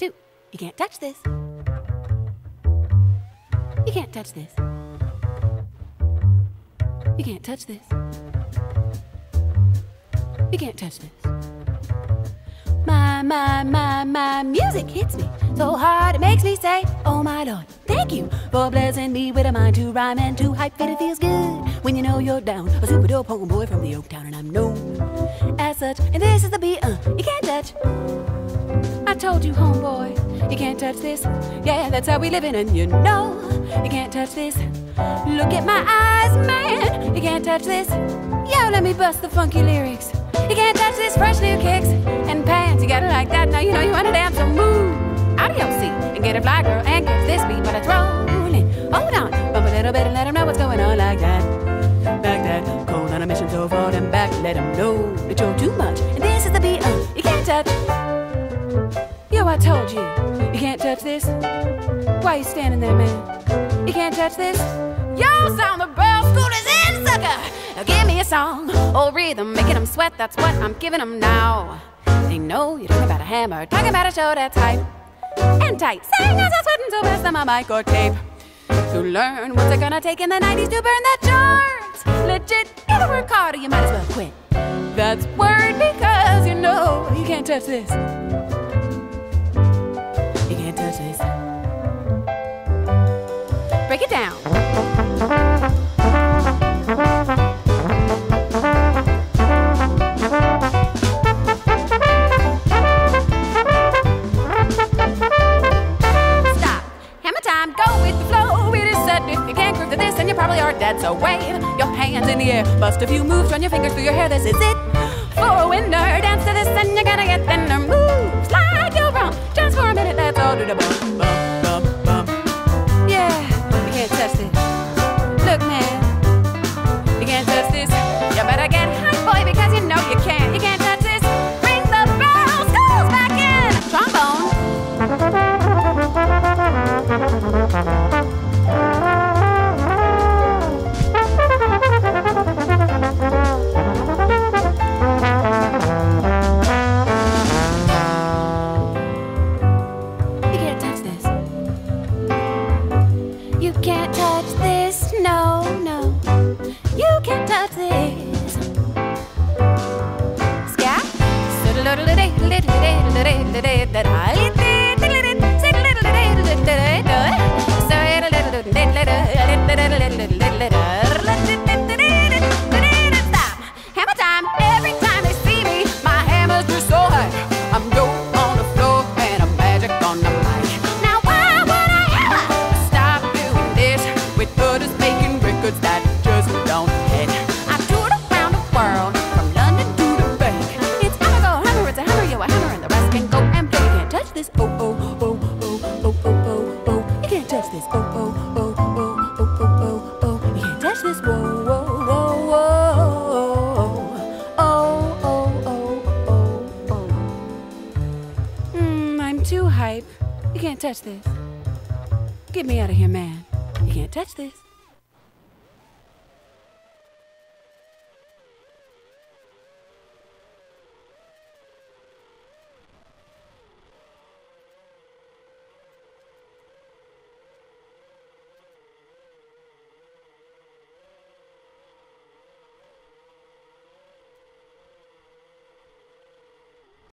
You can't touch this. You can't touch this. You can't touch this. You can't touch this. My, my, my, my music hits me so hard it makes me say, Oh my lord, thank you for blessing me with a mind to rhyme and to hype it. It feels good when you know you're down. A super dope homeboy from the Oaktown, and I'm known as such. And this is the beat, uh, you can't touch. Told you, homeboy, you can't touch this. Yeah, that's how we living, and you know you can't touch this. Look at my eyes, man, you can't touch this. Yo, let me bust the funky lyrics. You can't touch this fresh new kicks and pants. You got it like that. Now you know you wanna dance, so move out of your seat and get a fly girl and catch this beat, but it's rolling. Hold on, bump a little bit and let them know what's going on like that. Like that. Cold on a mission, so forward and back. Let them know told you, you can't touch this. Why you standing there, man? You can't touch this. Yo, sound the bell, school is in, sucker. Now give me a song or rhythm, making them sweat. That's what I'm giving them now. They know you're talking about a hammer, talking about a show that's hype and tight. Saying as I'm sweating so fast on my mic or tape. To learn what's it gonna take in the 90s to burn the charts. Legit, gotta work hard or you might as well quit. That's word because you know you can't touch this. So wave your hands in the air, bust a few moves, run your fingers through your hair. This is it. For a winner. Dance to this, and you're gonna get thinner. Moves Scat. This. Oh oh oh oh oh oh oh oh. You can't touch this. Whoa whoa whoa whoa. Oh oh oh oh oh. Mm, I'm too hype. You can't touch this. Get me out of here, man. You can't touch this.